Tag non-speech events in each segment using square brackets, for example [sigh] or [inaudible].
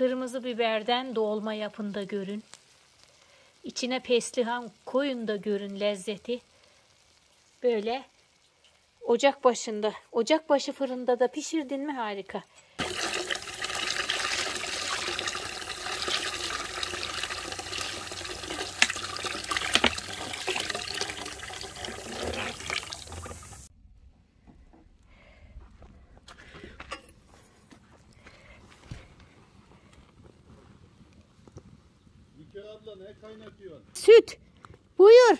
kırmızı biberden dolma yapın da görün. İçine peslihan koyun da görün lezzeti. Böyle ocak başında, ocak başı fırında da pişirdin mi harika. Ülker abla ne kaynatıyorsun? Süt. Buyur.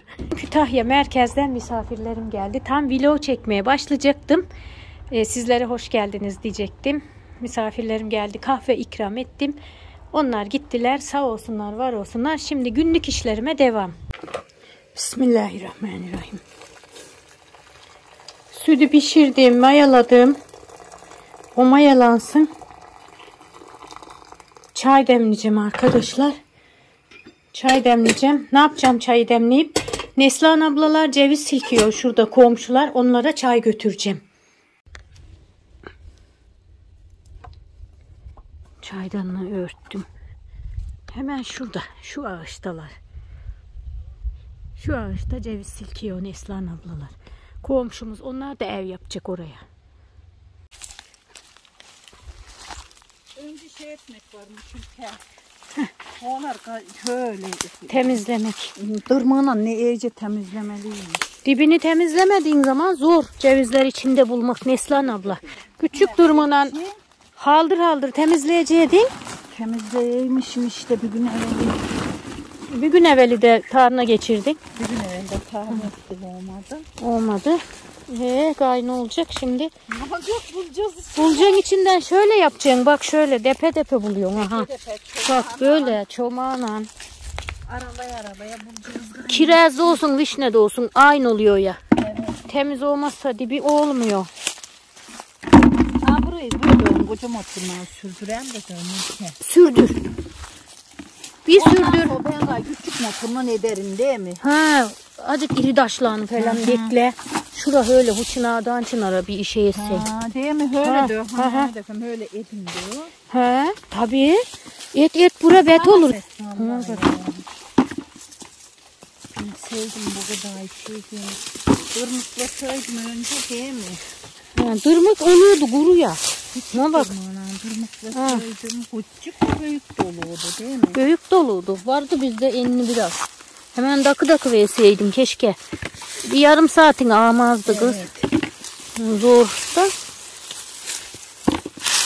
Kütahya merkezden misafirlerim geldi. Tam vlog çekmeye başlayacaktım. Ee, sizlere hoş geldiniz diyecektim. Misafirlerim geldi. Kahve ikram ettim. Onlar gittiler. Sağ olsunlar, var olsunlar. Şimdi günlük işlerime devam. Bismillahirrahmanirrahim. Sütü pişirdim, mayaladım. O mayalansın. Çay demleyeceğim arkadaşlar. Çay demleyeceğim. Ne yapacağım çayı demleyip? Neslihan ablalar ceviz silkiyor şurada komşular. Onlara çay götüreceğim. Çaydanlığı örttüm. Hemen şurada. Şu ağaçtalar. Şu ağaçta ceviz silkiyor Neslihan ablalar. Komşumuz. Onlar da ev yapacak oraya. Önce şey etmek varmış ülke. Onlar şöyle Temizlemek. dırmığına ne iyice temizlemeliyim. Dibini temizlemediğin zaman zor cevizler içinde bulmak Neslihan abla. Küçük durmadan haldır haldır temizleyeceydin. Temizleymişim işte bir gün evvel. Bir gün evveli de tarhana geçirdik. Bir gün evvel de tahmin olmadı. Olmadı. Ee, gay ne olacak şimdi? Ne yapacak bulacağız işte. Bulacaksın içinden şöyle yapacaksın. Bak şöyle depe depe buluyorsun. Aha. Bak böyle çomağla. Arabaya arabaya bulacağız. Kiraz olsun vişne de olsun aynı oluyor ya. Temiz olmazsa dibi olmuyor. Ha burayı böyle olun kocaman oturmaya sürdüren de görmüş. Sürdür. Bir sürdür. O ben daha küçük motorla ne derim değil mi? Ha, azıcık iri daşlarını falan bekle. Şura öyle bu çınardan çınara bir işe yetsin. Ha değil mi? Öyle Ha, diyor. ha, ha. Ha, ha. Öyle edin diyor. He, tabii. Et et bura bet olur. Ya. Ben sevdim bu kadar şey değil. Dırmıklasaydım önce değil mi? Ha, dırmık oluyordu kuru ya. Ne bak. Aman dırmıklasaydım küçük büyük doluydu değil mi? Büyük doluydu. Vardı bizde enli biraz. Hemen dakı dakı verseydim keşke. Bir yarım saatin ağmazdı kız. Zor da.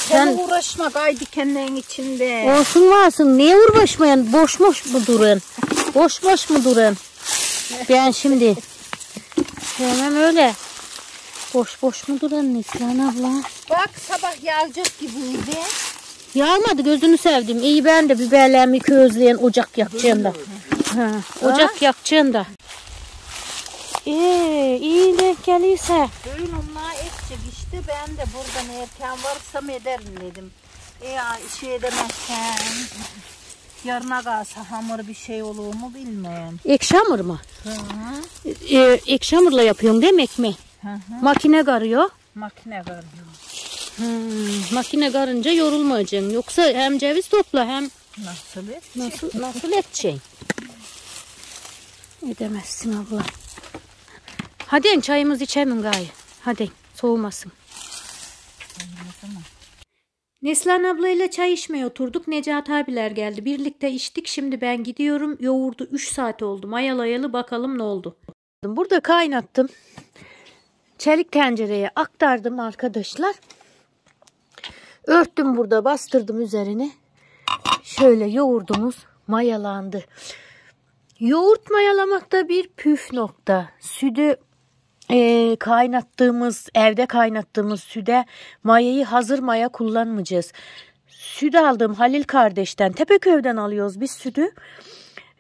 Sen Sen uğraşma gay dikenlerin içinde. olsun varsın. Niye uğraşmayan? Boş boş mu durun? Boş boş mu durun? Ben şimdi sevmem öyle. Boş boş mu durun Neslihan abla? Bak sabah yağacak gibiydi. Yağmadı gözünü sevdim. İyi ben de biberlerimi közleyen ocak yakacağım da. Ha, ocak yakacağım da. Ee, iyi denk gelirse. Böyle onlar edecek işte ben de buradan erken varsam ederim dedim. E ya şey demezsen yarına kalsa hamur bir şey olur mu bilmiyorum. Ekşamır mı? Hı hı. Ee, ekşamırla yapıyorum demek mi? Hı hı. Makine garıyor. Makine var. Hmm, makine garınca yorulmayacaksın. Yoksa hem ceviz topla hem Nasıl et? nasıl nasıl edeceksin? [laughs] Edemezsin abla. Hadi çayımız içelim gayi. Hadi soğumasın. Neslihan ablayla çay içmeye oturduk. Necat abiler geldi. Birlikte içtik. Şimdi ben gidiyorum. Yoğurdu 3 saat oldu. Mayalayalı bakalım ne oldu. Burada kaynattım. Çelik tencereye aktardım arkadaşlar. Örttüm burada bastırdım üzerine. Şöyle yoğurdumuz mayalandı. Yoğurt mayalamakta bir püf nokta. Sütü e, kaynattığımız, evde kaynattığımız süde mayayı hazır maya kullanmayacağız. Süt aldığım Halil kardeşten, Tepeköy'den alıyoruz biz sütü.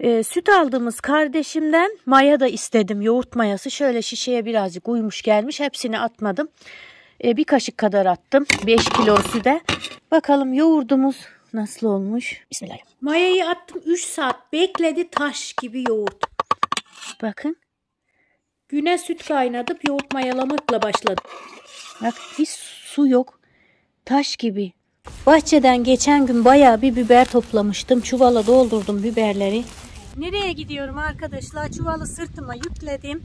E, süt aldığımız kardeşimden maya da istedim. Yoğurt mayası şöyle şişeye birazcık uymuş gelmiş. Hepsini atmadım. E, bir kaşık kadar attım. 5 kilo süde. Bakalım yoğurdumuz nasıl olmuş. Bismillahirrahmanirrahim. Mayayı attım 3 saat bekledi taş gibi yoğurt. Bakın. Güne süt kaynatıp yoğurt mayalamakla başladım. Bak hiç su yok. Taş gibi. Bahçeden geçen gün bayağı bir biber toplamıştım. Çuvala doldurdum biberleri. Nereye gidiyorum arkadaşlar? Çuvalı sırtıma yükledim.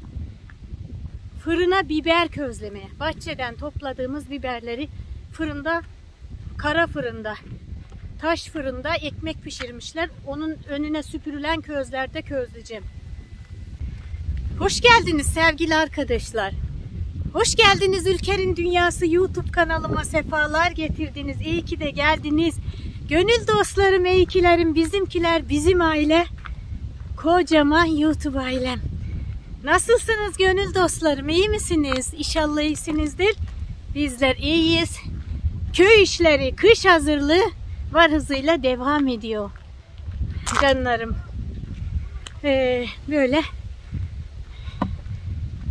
Fırına biber közlemeye. Bahçeden topladığımız biberleri fırında, kara fırında, taş fırında ekmek pişirmişler. Onun önüne süpürülen közlerde közleyeceğim. Hoş geldiniz sevgili arkadaşlar. Hoş geldiniz Ülker'in Dünyası YouTube kanalıma sefalar getirdiniz. İyi ki de geldiniz. Gönül dostlarım, eykilerim, bizimkiler, bizim aile. Kocaman YouTube ailem. Nasılsınız gönül dostlarım? İyi misiniz? İnşallah iyisinizdir. Bizler iyiyiz. Köy işleri, kış hazırlığı var hızıyla devam ediyor. Canlarım. Ee, böyle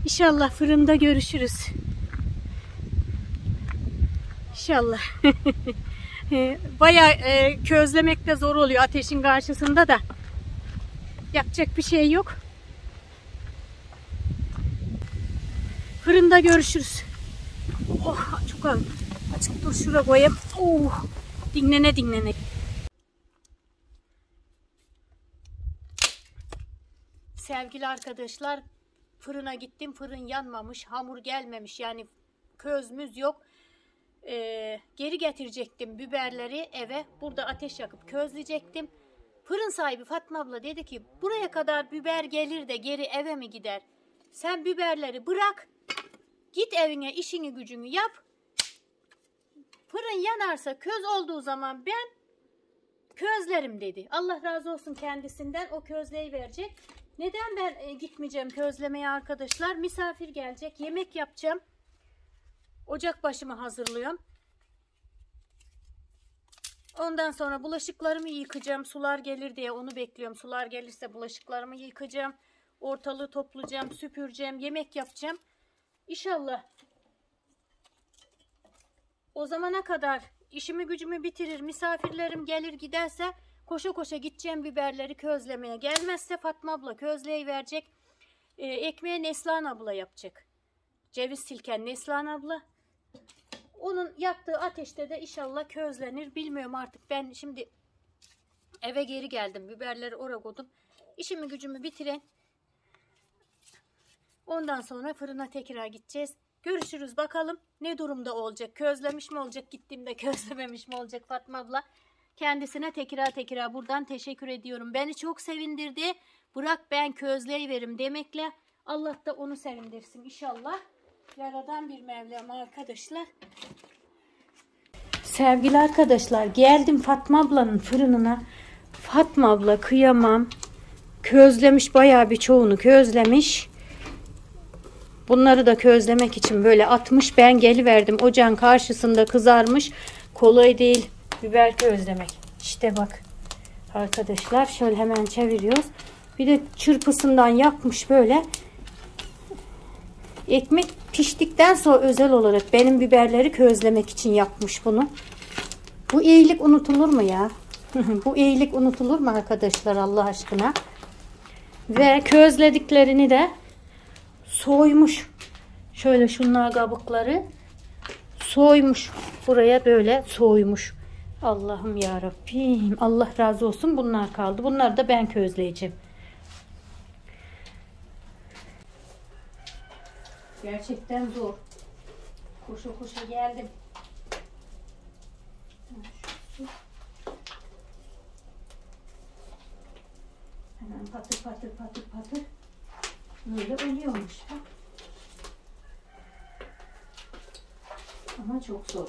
İnşallah fırında görüşürüz. İnşallah. [laughs] Baya e, közlemek de zor oluyor ateşin karşısında da. Yapacak bir şey yok. Fırında görüşürüz. Oh çok ağır. Açık dur şuraya koyayım. Oh, dinlene dinlene. Sevgili arkadaşlar Fırına gittim fırın yanmamış hamur gelmemiş yani közümüz yok. Ee, geri getirecektim biberleri eve burada ateş yakıp közleyecektim. Fırın sahibi Fatma abla dedi ki buraya kadar biber gelir de geri eve mi gider? Sen biberleri bırak git evine işini gücünü yap. Fırın yanarsa köz olduğu zaman ben közlerim dedi. Allah razı olsun kendisinden o közleyi verecek. Neden ben e, gitmeyeceğim közlemeye arkadaşlar? Misafir gelecek. Yemek yapacağım. Ocak başımı hazırlıyorum. Ondan sonra bulaşıklarımı yıkacağım. Sular gelir diye onu bekliyorum. Sular gelirse bulaşıklarımı yıkacağım. Ortalığı toplayacağım, süpüreceğim, yemek yapacağım. İnşallah o zamana kadar işimi gücümü bitirir, misafirlerim gelir giderse Koşa koşa gideceğim biberleri közlemeye. Gelmezse Fatma abla közleyi verecek. Ee, ekmeğe Neslan abla yapacak. Ceviz silken Neslan abla. Onun yaktığı ateşte de inşallah közlenir. Bilmiyorum artık ben şimdi eve geri geldim. Biberleri oraya koydum. İşimi gücümü bitiren. Ondan sonra fırına tekrar gideceğiz. Görüşürüz bakalım ne durumda olacak. Közlemiş mi olacak gittiğimde [laughs] közlememiş mi olacak Fatma abla. Kendisine tekrar tekrar buradan teşekkür ediyorum. Beni çok sevindirdi. Bırak ben közleyiverim demekle Allah da onu sevindirsin inşallah. Yaradan bir Mevlam arkadaşlar. Sevgili arkadaşlar geldim Fatma ablanın fırınına. Fatma abla kıyamam. Közlemiş bayağı bir çoğunu közlemiş. Bunları da közlemek için böyle atmış. Ben geliverdim. Ocağın karşısında kızarmış. Kolay değil biber közlemek. İşte bak arkadaşlar şöyle hemen çeviriyoruz. Bir de çırpısından yapmış böyle. Ekmek piştikten sonra özel olarak benim biberleri közlemek için yapmış bunu. Bu iyilik unutulur mu ya? [laughs] Bu iyilik unutulur mu arkadaşlar Allah aşkına? Ve közlediklerini de soymuş. Şöyle şunlar kabukları soymuş. Buraya böyle soymuş. Allah'ım ya. Allah razı olsun. Bunlar kaldı. Bunları da ben közleyeceğim. Gerçekten zor. Koşa koşa geldim. Hemen patır patır patır patır. Böyle oluyormuş. Ama çok zor.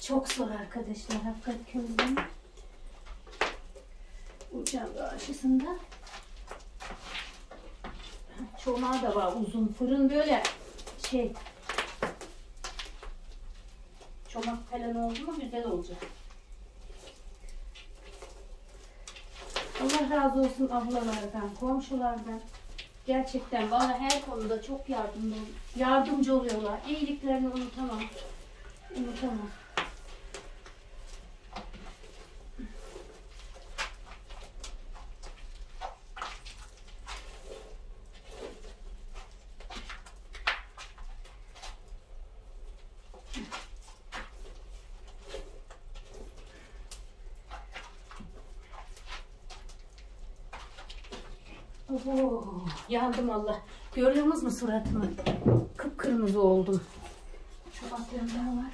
Çok zor arkadaşlar hakikat közleme. Uçağın karşısında. Çomağı da var uzun. Fırın böyle şey çomak falan oldu mu güzel olacak. Allah razı olsun ablalardan, komşulardan. Gerçekten bana her konuda çok yardımcı, yardımcı oluyorlar. İyiliklerini unutamam. Unutamam. Oho, yandım Allah. Görüyor musunuz suratımı? Kıpkırmızı oldum. Şu aklımda var.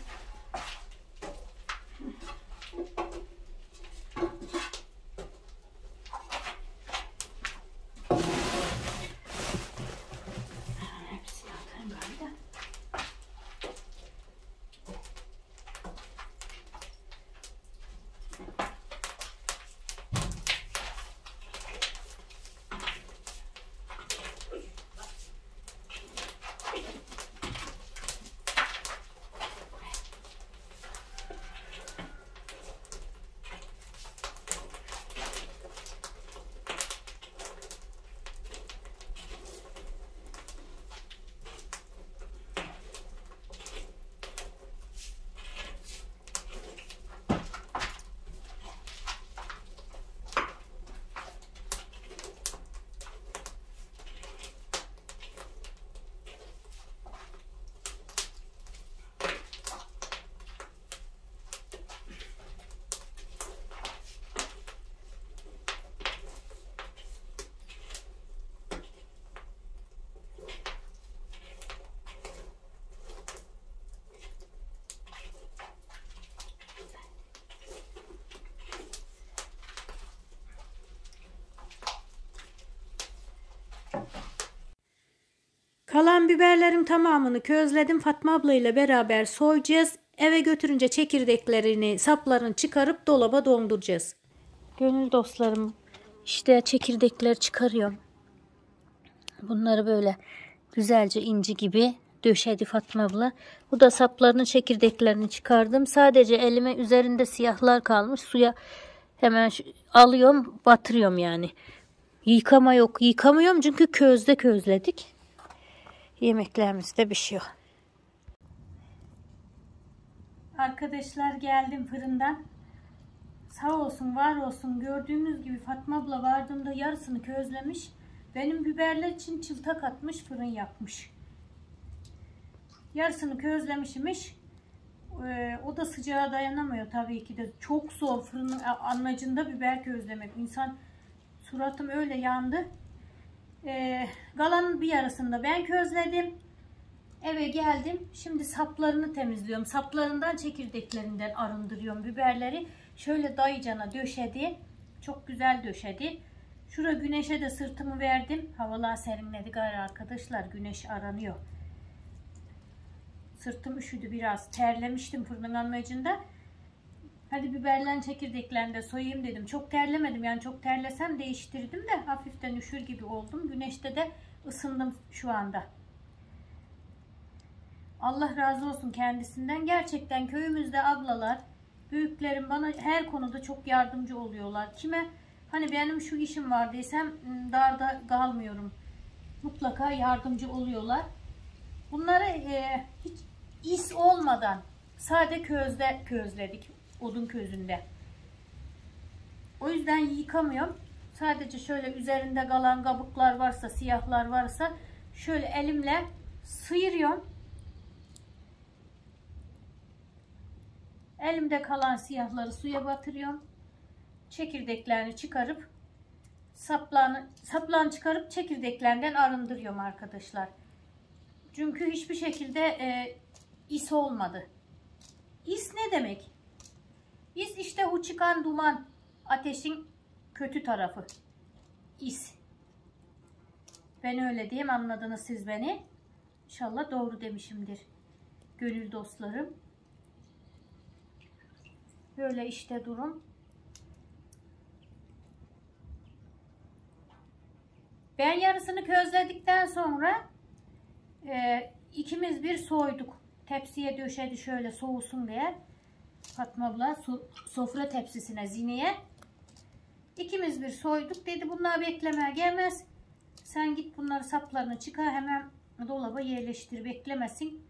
Hepsini atarım galiba. Kalan biberlerin tamamını közledim. Fatma abla ile beraber soyacağız. Eve götürünce çekirdeklerini, saplarını çıkarıp dolaba donduracağız. Gönül dostlarım, işte çekirdekleri çıkarıyorum. Bunları böyle güzelce inci gibi döşedi Fatma abla. Bu da saplarını, çekirdeklerini çıkardım. Sadece elime üzerinde siyahlar kalmış. Suya hemen alıyorum, batırıyorum yani. Yıkama yok. Yıkamıyorum çünkü közde közledik. Yemeklerimizde pişiyor. Arkadaşlar geldim fırından. Sağ olsun var olsun gördüğünüz gibi Fatma abla vardığımda yarısını közlemiş. Benim biberler için çılta katmış fırın yapmış. Yarısını közlemişmiş. Ee, o da sıcağa dayanamıyor tabii ki de. Çok zor fırının anlacında biber közlemek. İnsan suratım öyle yandı. Ee, galanın bir yarısında ben közledim. Eve geldim. Şimdi saplarını temizliyorum. Saplarından çekirdeklerinden arındırıyorum biberleri. Şöyle dayıcana döşedi. Çok güzel döşedi. Şura güneşe de sırtımı verdim. Havalar serinledi gayrı arkadaşlar. Güneş aranıyor. Sırtım üşüdü biraz. Terlemiştim fırının anlayacında. Hadi biberlen çekirdeklerini de soyayım dedim. Çok terlemedim yani çok terlesem değiştirdim de hafiften üşür gibi oldum. Güneşte de ısındım şu anda. Allah razı olsun kendisinden. Gerçekten köyümüzde ablalar, büyüklerim bana her konuda çok yardımcı oluyorlar. Kime hani benim şu işim var desem darda kalmıyorum. Mutlaka yardımcı oluyorlar. Bunları e, hiç is olmadan sade közde közledik. Odun közünde. O yüzden yıkamıyorum. Sadece şöyle üzerinde kalan kabuklar varsa, siyahlar varsa şöyle elimle sıyırıyorum. Elimde kalan siyahları suya batırıyorum. Çekirdeklerini çıkarıp saplarını, saplarını çıkarıp çekirdeklerinden arındırıyorum arkadaşlar. Çünkü hiçbir şekilde e, is olmadı. İs ne demek? İs işte o çıkan duman. Ateşin kötü tarafı. İs. Ben öyle diyeyim anladınız siz beni. İnşallah doğru demişimdir. Gönül dostlarım. Böyle işte durum. Ben yarısını közledikten sonra e, ikimiz bir soyduk. Tepsiye döşedi şöyle soğusun diye. Fatma abla so sofra tepsisine zineye. İkimiz bir soyduk. Dedi bunlar beklemeye gelmez. Sen git bunları saplarını çıkar hemen dolaba yerleştir. Beklemesin.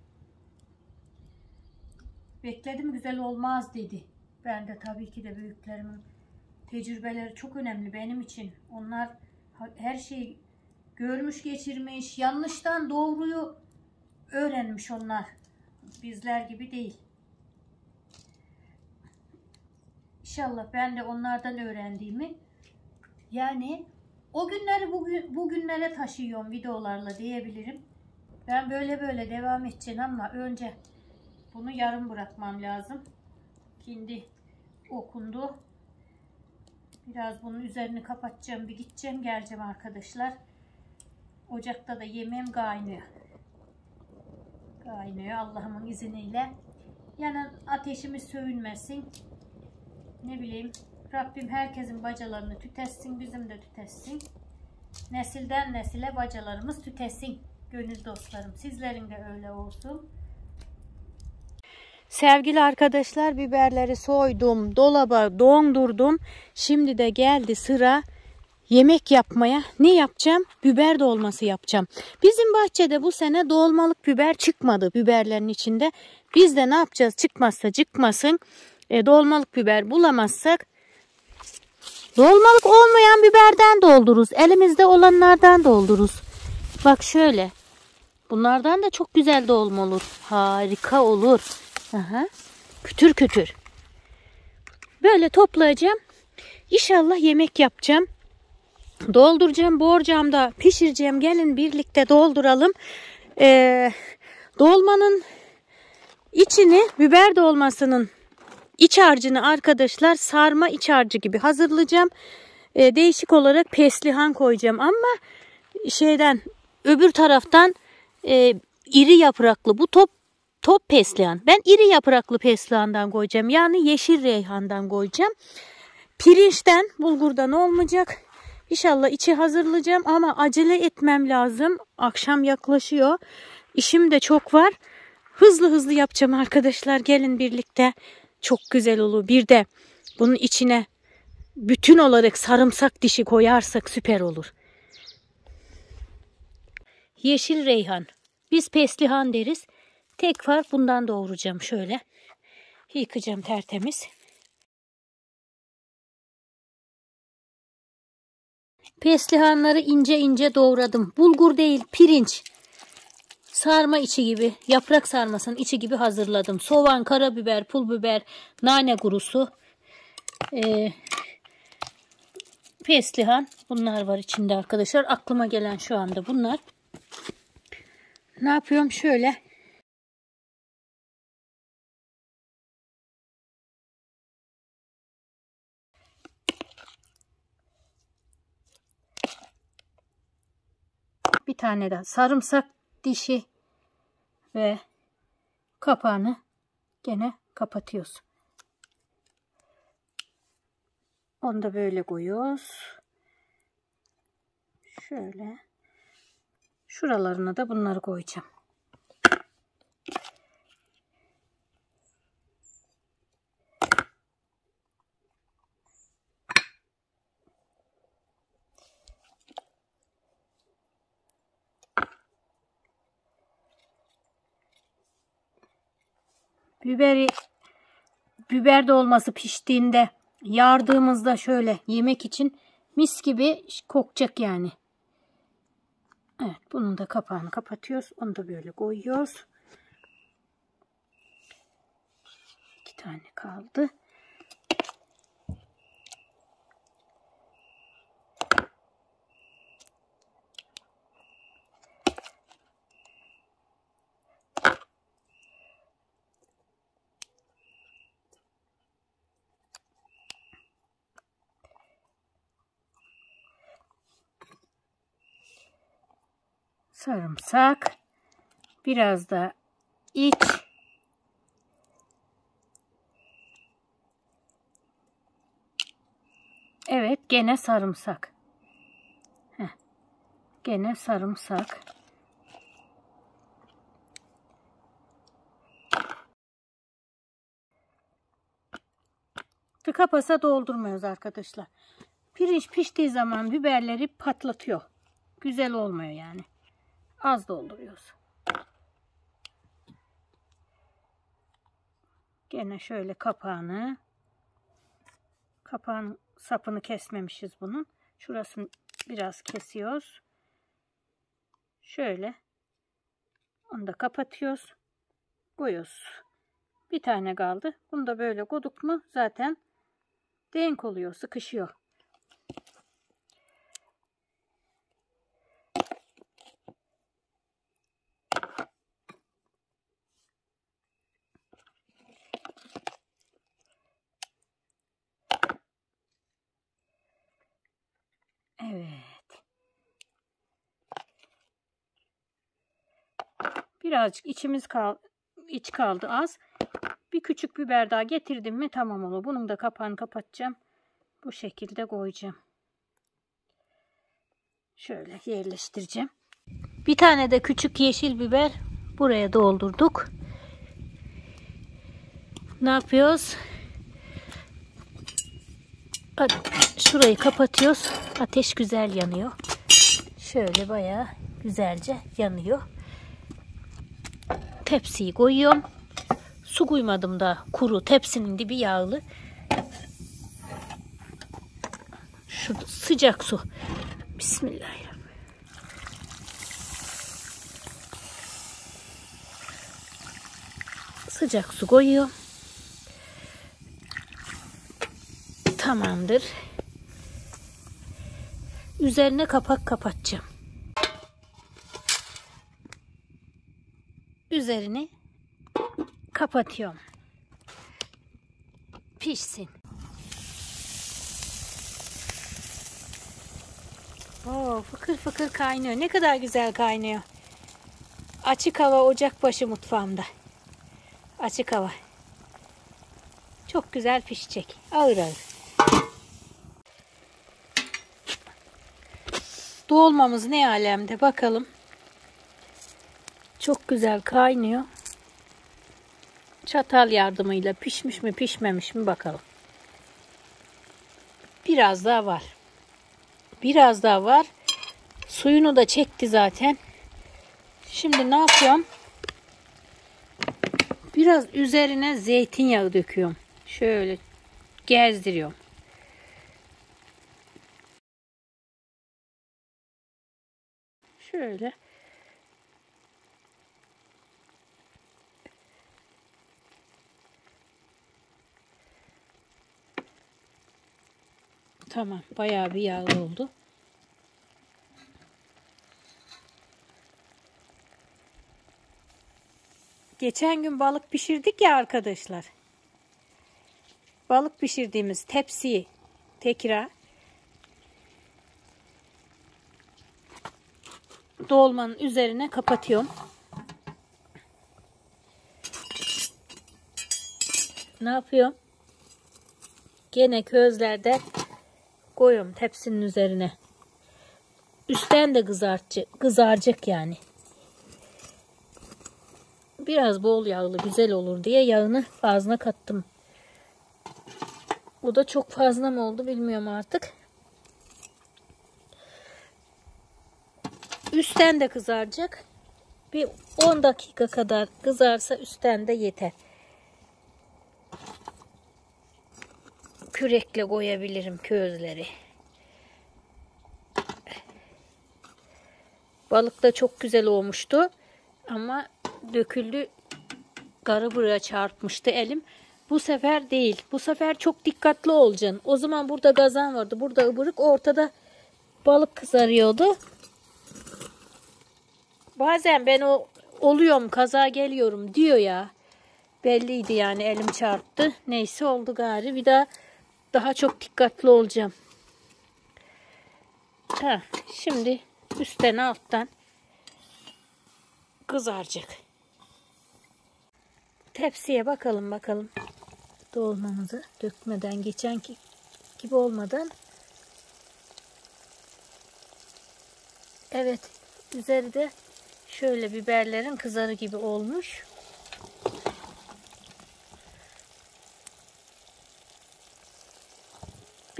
Bekledim güzel olmaz dedi. Ben de tabii ki de büyüklerimin tecrübeleri çok önemli benim için. Onlar her şeyi görmüş geçirmiş. Yanlıştan doğruyu öğrenmiş onlar. Bizler gibi değil. İnşallah ben de onlardan öğrendiğimi yani O günleri bugün, bugünlere taşıyorum videolarla diyebilirim. Ben böyle böyle devam edeceğim ama önce bunu yarım bırakmam lazım. Şimdi okundu. Biraz bunun üzerini kapatacağım. Bir gideceğim geleceğim arkadaşlar. Ocakta da yemeğim kaynıyor. Kaynıyor Allah'ımın izniyle. Yani ateşimiz sövünmesin. Ne bileyim Rabbim herkesin bacalarını tütessin. Bizim de tütessin. Nesilden nesile bacalarımız tütesin. Gönül dostlarım. Sizlerin de öyle olsun. Sevgili arkadaşlar biberleri soydum, dolaba dondurdum. Şimdi de geldi sıra yemek yapmaya. Ne yapacağım? Biber dolması yapacağım. Bizim bahçede bu sene dolmalık biber çıkmadı biberlerin içinde. Biz de ne yapacağız? Çıkmazsa çıkmasın. E, dolmalık biber bulamazsak dolmalık olmayan biberden doldururuz. Elimizde olanlardan doldururuz. Bak şöyle. Bunlardan da çok güzel dolma olur. Harika olur. Aha. Kütür kütür. Böyle toplayacağım. İnşallah yemek yapacağım. Dolduracağım borcamda pişireceğim. Gelin birlikte dolduralım. Ee, dolmanın içini biber dolmasının iç harcını arkadaşlar sarma iç harcı gibi hazırlayacağım. Ee, değişik olarak peslihan koyacağım ama şeyden öbür taraftan e, iri yapraklı bu top top peslihan. Ben iri yapraklı peslihandan koyacağım. Yani yeşil reyhandan koyacağım. Pirinçten, bulgurdan olmayacak. İnşallah içi hazırlayacağım ama acele etmem lazım. Akşam yaklaşıyor. İşim de çok var. Hızlı hızlı yapacağım arkadaşlar. Gelin birlikte. Çok güzel olur. Bir de bunun içine bütün olarak sarımsak dişi koyarsak süper olur. Yeşil reyhan. Biz peslihan deriz. Tek fark bundan doğuracağım şöyle. Yıkacağım tertemiz. Peslihanları ince ince doğradım. Bulgur değil pirinç. Sarma içi gibi, yaprak sarmasının içi gibi hazırladım. Soğan, karabiber, pul biber, nane kurusu. Ee, peslihan bunlar var içinde arkadaşlar. Aklıma gelen şu anda bunlar. Ne yapıyorum? Şöyle bir tane daha sarımsak dişi ve kapağını gene kapatıyoruz. Onu da böyle koyuyoruz. Şöyle. Şuralarına da bunları koyacağım. Biberi biber dolması piştiğinde yardığımızda şöyle yemek için mis gibi kokacak yani. Evet bunun da kapağını kapatıyoruz. Onu da böyle koyuyoruz. İki tane kaldı. Sarımsak, biraz da iç, Evet, gene sarımsak. Heh. Gene sarımsak. Tıka pasa doldurmuyoruz arkadaşlar. Pirinç piştiği zaman biberleri patlatıyor. Güzel olmuyor yani. Az dolduruyoruz. Gene şöyle kapağını kapağın sapını kesmemişiz bunun. Şurasını biraz kesiyoruz. Şöyle onu da kapatıyoruz. Koyuyoruz. Bir tane kaldı. Bunu da böyle koyduk mu zaten denk oluyor, sıkışıyor. Birazcık içimiz kal iç kaldı az. Bir küçük biber daha getirdim mi tamam olur. Bunun da kapağını kapatacağım. Bu şekilde koyacağım. Şöyle yerleştireceğim. Bir tane de küçük yeşil biber buraya doldurduk. Ne yapıyoruz? Şurayı kapatıyoruz. Ateş güzel yanıyor. Şöyle bayağı güzelce yanıyor. Tepsiyi koyuyorum. Su koymadım da kuru. Tepsinin dibi yağlı. Şu sıcak su. Bismillahirrahmanirrahim. Sıcak su koyuyorum. Tamamdır. Üzerine kapak kapatacağım. Üzerini kapatıyorum. Pişsin. Oo, fıkır fıkır kaynıyor. Ne kadar güzel kaynıyor. Açık hava ocakbaşı mutfağımda. Açık hava. Çok güzel pişecek. Ağır ağır. Dolmamız ne alemde bakalım. Çok güzel kaynıyor. Çatal yardımıyla pişmiş mi pişmemiş mi bakalım. Biraz daha var. Biraz daha var. Suyunu da çekti zaten. Şimdi ne yapıyorum? Biraz üzerine zeytinyağı döküyorum. Şöyle gezdiriyorum. Şöyle. Tamam. Bayağı bir yağlı oldu. Geçen gün balık pişirdik ya arkadaşlar. Balık pişirdiğimiz tepsiyi tekrar dolmanın üzerine kapatıyorum. Ne yapıyorum? Gene közlerde koyuyorum tepsinin üzerine. Üstten de kızartacak, kızaracak yani. Biraz bol yağlı güzel olur diye yağını fazla kattım. Bu da çok fazla mı oldu bilmiyorum artık. Üstten de kızaracak. Bir 10 dakika kadar kızarsa üstten de yeter. Kürekle koyabilirim közleri. Balık da çok güzel olmuştu. Ama döküldü. Garı buraya çarpmıştı elim. Bu sefer değil. Bu sefer çok dikkatli olacaksın. O zaman burada gazan vardı. Burada ıbırık. Ortada balık kızarıyordu. Bazen ben o oluyorum kaza geliyorum diyor ya. Belliydi yani elim çarptı. Neyse oldu gari. Bir daha daha çok dikkatli olacağım. Ha, şimdi üstten alttan kızaracak. Tepsiye bakalım bakalım. Dolmamızı dökmeden geçen gibi olmadan. Evet üzeri de şöyle biberlerin kızarı gibi olmuş.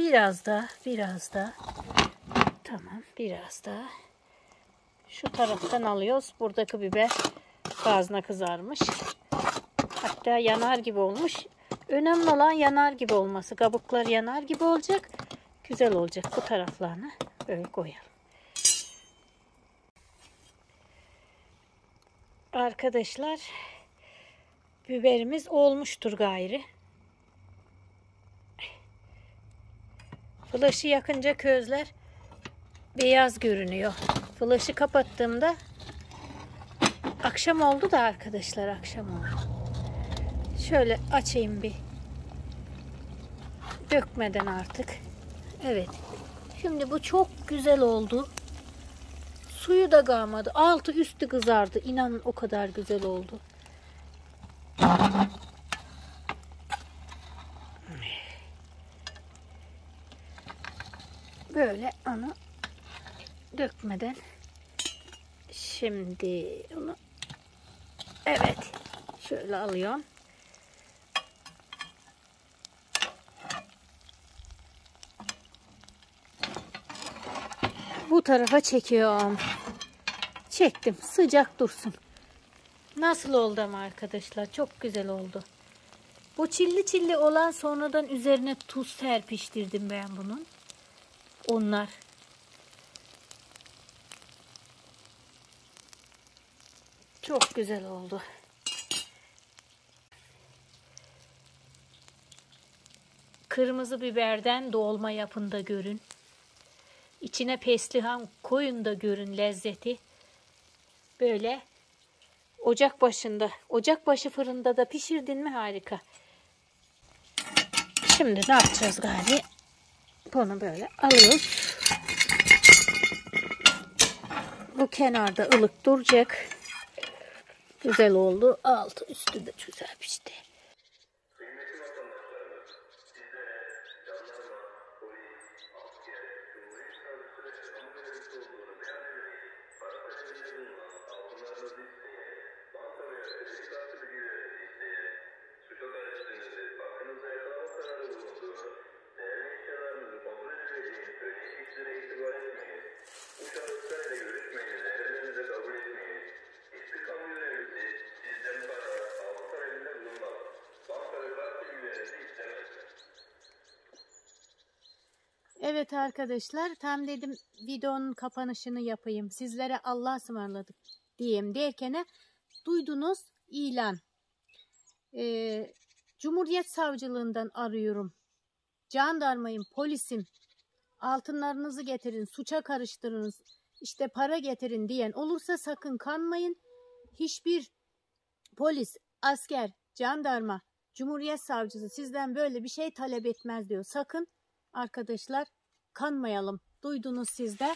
Biraz daha, biraz daha. Tamam, biraz daha. Şu taraftan alıyoruz. Buradaki biber fazla kızarmış. Hatta yanar gibi olmuş. Önemli olan yanar gibi olması. Kabuklar yanar gibi olacak. Güzel olacak. Bu taraflarını böyle koyalım. Arkadaşlar biberimiz olmuştur gayrı. Flaşı yakınca közler beyaz görünüyor. Flaşı kapattığımda akşam oldu da arkadaşlar akşam oldu. Şöyle açayım bir. Dökmeden artık. Evet. Şimdi bu çok güzel oldu. Suyu da kalmadı. Altı üstü kızardı. İnanın o kadar güzel oldu. Böyle onu dökmeden şimdi onu evet şöyle alıyorum. Bu tarafa çekiyorum. Çektim. Sıcak dursun. Nasıl oldu ama arkadaşlar? Çok güzel oldu. Bu çilli çilli olan sonradan üzerine tuz serpiştirdim ben bunun. Onlar. Çok güzel oldu. Kırmızı biberden dolma yapın da görün. İçine peslihan koyun da görün lezzeti. Böyle ocak başında, ocak başı fırında da pişirdin mi harika. Şimdi ne yapacağız gari? Bunu böyle alıyoruz. Bu kenarda ılık duracak. Güzel oldu. Altı üstü de güzel pişti. Evet arkadaşlar tam dedim videonun kapanışını yapayım. Sizlere Allah'a ısmarladık diyeyim derken duydunuz ilan. Ee, Cumhuriyet Savcılığından arıyorum. Jandarmayım, polisim, altınlarınızı getirin, suça karıştırınız, işte para getirin diyen olursa sakın kanmayın. Hiçbir polis, asker, jandarma, Cumhuriyet Savcısı sizden böyle bir şey talep etmez diyor. Sakın arkadaşlar kanmayalım. Duydunuz siz de.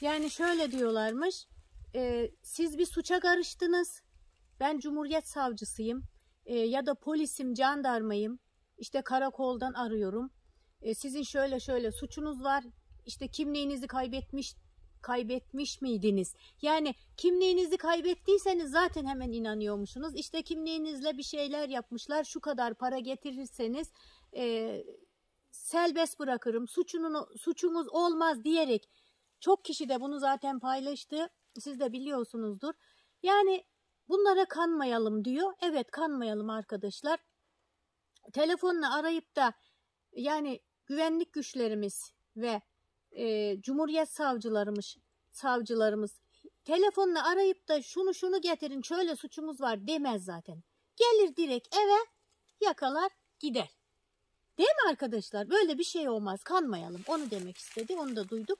Yani şöyle diyorlarmış. E, siz bir suça karıştınız. Ben Cumhuriyet Savcısıyım. E, ya da polisim, jandarmayım. İşte karakoldan arıyorum. E, sizin şöyle şöyle suçunuz var. İşte kimliğinizi kaybetmiş kaybetmiş miydiniz? Yani kimliğinizi kaybettiyseniz zaten hemen inanıyormuşsunuz. İşte kimliğinizle bir şeyler yapmışlar. Şu kadar para getirirseniz e, serbest bırakırım, suçunun, suçunuz olmaz diyerek çok kişi de bunu zaten paylaştı. Siz de biliyorsunuzdur. Yani bunlara kanmayalım diyor. Evet kanmayalım arkadaşlar. Telefonla arayıp da yani güvenlik güçlerimiz ve e, Cumhuriyet savcılarımız, savcılarımız telefonla arayıp da şunu şunu getirin şöyle suçumuz var demez zaten. Gelir direkt eve yakalar gider. Değil mi arkadaşlar? Böyle bir şey olmaz. Kanmayalım. Onu demek istedi. Onu da duyduk.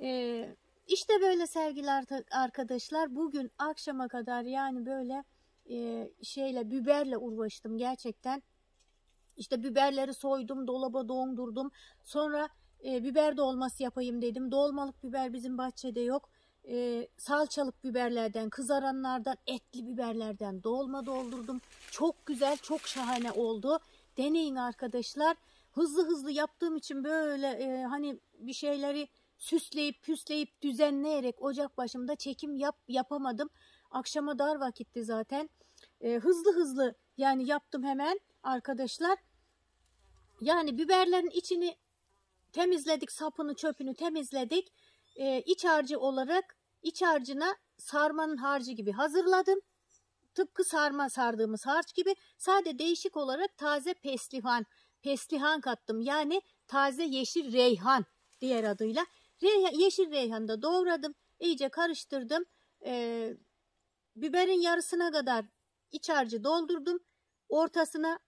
Ee, işte böyle sevgili arkadaşlar. Bugün akşama kadar yani böyle e, şeyle biberle uğraştım gerçekten. İşte biberleri soydum, dolaba dondurdum. Sonra e, biber dolması yapayım dedim. Dolmalık biber bizim bahçede yok. E, salçalık biberlerden, kızaranlardan, etli biberlerden dolma doldurdum. Çok güzel, çok şahane oldu. Deneyin arkadaşlar. Hızlı hızlı yaptığım için böyle e, hani bir şeyleri süsleyip püsleyip düzenleyerek ocak başımda çekim yap yapamadım. Akşama dar vakitti zaten. E, hızlı hızlı yani yaptım hemen arkadaşlar. Yani biberlerin içini temizledik, sapını çöpünü temizledik. E, iç harcı olarak iç harcına sarmanın harcı gibi hazırladım. Tıpkı sarma sardığımız harç gibi sade değişik olarak taze peslihan, peslihan kattım. Yani taze yeşil reyhan diğer adıyla. Reyhan, yeşil reyhanı da doğradım. iyice karıştırdım. Ee, biberin yarısına kadar iç harcı doldurdum. Ortasına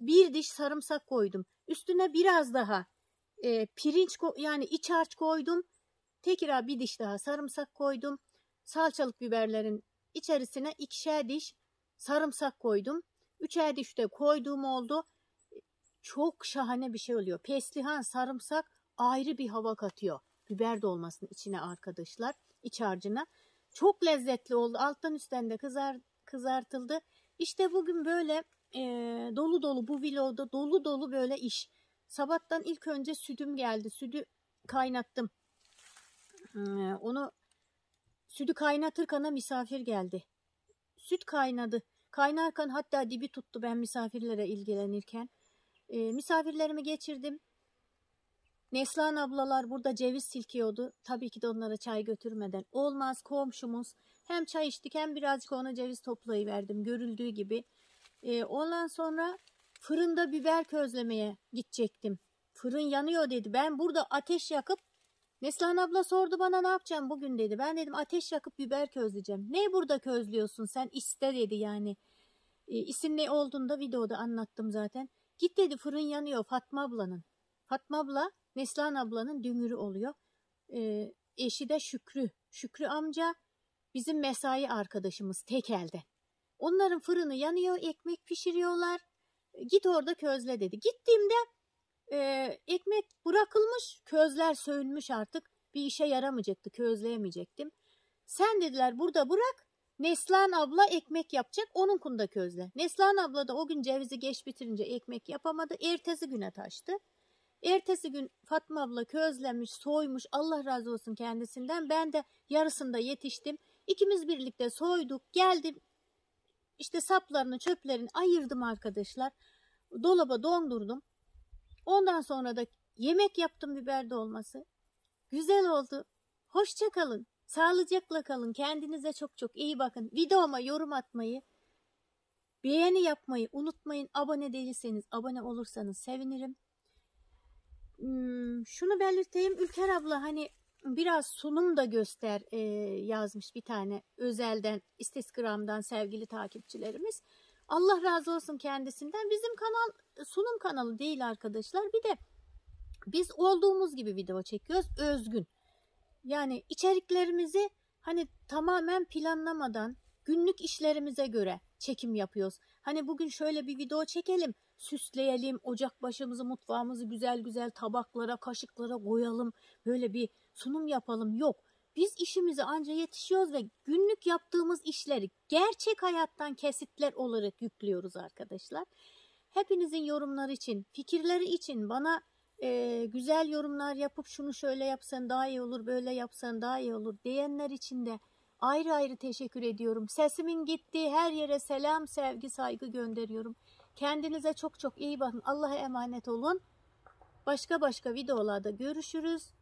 bir diş sarımsak koydum. Üstüne biraz daha e, pirinç yani iç harç koydum. Tekrar bir diş daha sarımsak koydum. Salçalık biberlerin İçerisine ikişer diş sarımsak koydum. Üçer diş de koyduğum oldu. Çok şahane bir şey oluyor. Peslihan, sarımsak ayrı bir hava katıyor. Biber dolmasının içine arkadaşlar. iç harcına. Çok lezzetli oldu. Alttan üstten de kızar, kızartıldı. İşte bugün böyle e, dolu dolu bu vlogda dolu dolu böyle iş. Sabahtan ilk önce sütüm geldi. Sütü kaynattım. E, onu sütü kaynatırkana misafir geldi. Süt kaynadı. Kaynarken hatta dibi tuttu ben misafirlere ilgilenirken. E, misafirlerimi geçirdim. Neslan ablalar burada ceviz silkiyordu. Tabii ki de onlara çay götürmeden. Olmaz komşumuz. Hem çay içtik hem birazcık ona ceviz toplayıverdim. Görüldüğü gibi. Ee, ondan sonra fırında biber közlemeye gidecektim. Fırın yanıyor dedi. Ben burada ateş yakıp Neslan abla sordu bana ne yapacağım bugün dedi. Ben dedim ateş yakıp biber közleyeceğim. Ne burada közlüyorsun sen iste dedi yani. E, isim ne olduğunu da videoda anlattım zaten. Git dedi fırın yanıyor Fatma ablanın. Fatma abla Neslan ablanın dümürü oluyor. E, eşi de Şükrü. Şükrü amca bizim mesai arkadaşımız tek elde. Onların fırını yanıyor ekmek pişiriyorlar. E, git orada közle dedi. Gittiğimde e, ekmek bırakılmış közler söğünmüş artık. Bir işe yaramayacaktı közleyemeyecektim. Sen dediler burada bırak Neslan abla ekmek yapacak onun kunda közle. Neslan abla da o gün cevizi geç bitirince ekmek yapamadı. Ertesi güne taştı. Ertesi gün Fatma abla közlemiş, soymuş. Allah razı olsun kendisinden. Ben de yarısında yetiştim. İkimiz birlikte soyduk. Geldim. İşte saplarını, çöplerini ayırdım arkadaşlar. Dolaba dondurdum. Ondan sonra da yemek yaptım biber dolması. Güzel oldu. Hoşça kalın. Sağlıcakla kalın. Kendinize çok çok iyi bakın. Videoma yorum atmayı, beğeni yapmayı unutmayın. Abone değilseniz, abone olursanız sevinirim. Hmm, şunu belirteyim. Ülker abla hani biraz sunum da göster e, yazmış bir tane özelden Instagram'dan sevgili takipçilerimiz. Allah razı olsun kendisinden. Bizim kanal sunum kanalı değil arkadaşlar. Bir de biz olduğumuz gibi video çekiyoruz. Özgün. Yani içeriklerimizi hani tamamen planlamadan günlük işlerimize göre çekim yapıyoruz. Hani bugün şöyle bir video çekelim, süsleyelim, ocak başımızı, mutfağımızı güzel güzel tabaklara, kaşıklara koyalım, böyle bir sunum yapalım. Yok. Biz işimizi anca yetişiyoruz ve günlük yaptığımız işleri gerçek hayattan kesitler olarak yüklüyoruz arkadaşlar. Hepinizin yorumları için, fikirleri için bana e, güzel yorumlar yapıp şunu şöyle yapsan daha iyi olur, böyle yapsan daha iyi olur diyenler için de ayrı ayrı teşekkür ediyorum. Sesimin gittiği her yere selam, sevgi, saygı gönderiyorum. Kendinize çok çok iyi bakın. Allah'a emanet olun. Başka başka videolarda görüşürüz.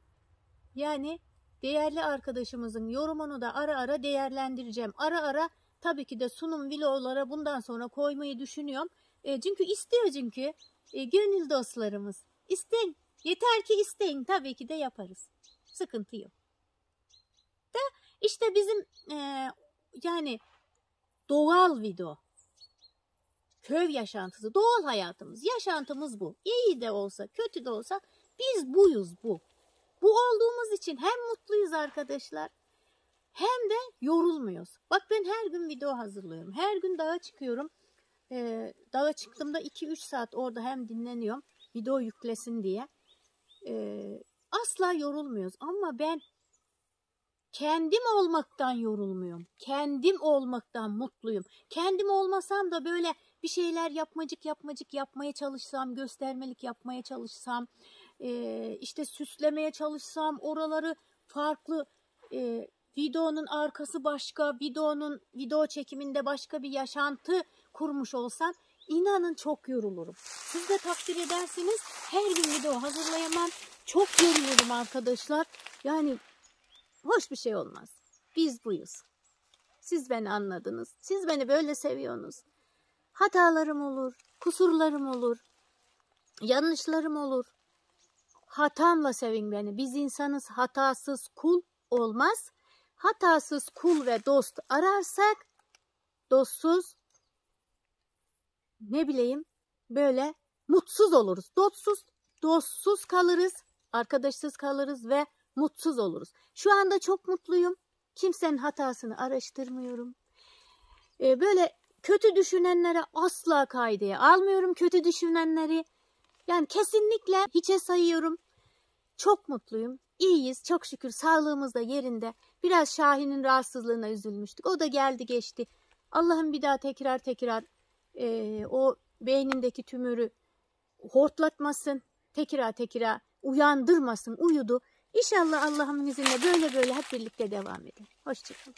Yani değerli arkadaşımızın yorumunu da ara ara değerlendireceğim. Ara ara tabii ki de sunum videolara bundan sonra koymayı düşünüyorum. E, çünkü istiyor çünkü e, gönül dostlarımız. İsteyin. Yeter ki isteyin. Tabii ki de yaparız. Sıkıntı yok. Da işte bizim e, yani doğal video. Köy yaşantısı, doğal hayatımız, yaşantımız bu. İyi de olsa, kötü de olsa biz buyuz bu. Bu olduğumuz için hem mutluyuz arkadaşlar hem de yorulmuyoruz. Bak ben her gün video hazırlıyorum. Her gün dağa çıkıyorum. Ee, dağa çıktığımda 2-3 saat orada hem dinleniyorum video yüklesin diye. Ee, asla yorulmuyoruz ama ben kendim olmaktan yorulmuyorum. Kendim olmaktan mutluyum. Kendim olmasam da böyle bir şeyler yapmacık yapmacık yapmaya çalışsam, göstermelik yapmaya çalışsam, e, işte süslemeye çalışsam, oraları farklı e, videonun arkası başka, videonun video çekiminde başka bir yaşantı kurmuş olsam inanın çok yorulurum. Siz de takdir edersiniz her gün video hazırlayamam. Çok yoruluyorum arkadaşlar. Yani hoş bir şey olmaz. Biz buyuz. Siz beni anladınız. Siz beni böyle seviyorsunuz. Hatalarım olur, kusurlarım olur, yanlışlarım olur. Hatamla sevin beni. Biz insanız hatasız kul olmaz. Hatasız kul ve dost ararsak dostsuz ne bileyim böyle mutsuz oluruz. Dostsuz, dostsuz kalırız, arkadaşsız kalırız ve mutsuz oluruz. Şu anda çok mutluyum. Kimsenin hatasını araştırmıyorum. Ee, böyle kötü düşünenlere asla kaydeye almıyorum kötü düşünenleri. Yani kesinlikle hiçe sayıyorum. Çok mutluyum. İyiyiz çok şükür sağlığımız da yerinde. Biraz Şahin'in rahatsızlığına üzülmüştük. O da geldi geçti. Allah'ım bir daha tekrar tekrar e, o beynindeki tümörü hortlatmasın. Tekrar tekrar uyandırmasın. Uyudu. İnşallah Allah'ın izniyle böyle böyle hep birlikte devam edelim. Hoşçakalın.